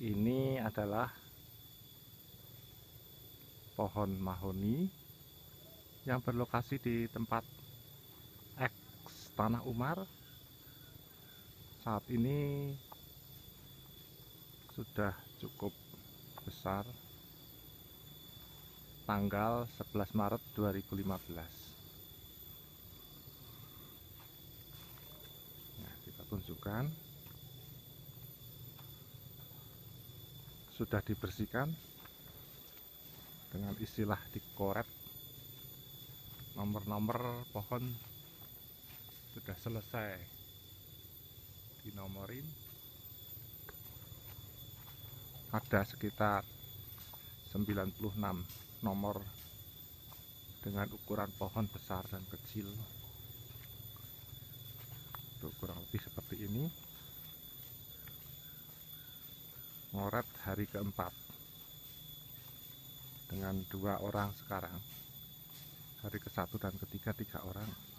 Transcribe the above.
ini adalah pohon mahoni yang berlokasi di tempat X Tanah Umar. Saat ini sudah cukup besar. Tanggal 11 Maret 2015 nah kita tunjukkan sudah dibersihkan dengan istilah dikoret. Nomor-nomor pohon sudah selesai dinomorin. Ada sekitar 96 nomor dengan ukuran pohon besar dan kecil. Tuh, kurang lebih seperti ini ngoret hari keempat. Dengan dua orang sekarang. Hari ke satu dan ketiga tiga orang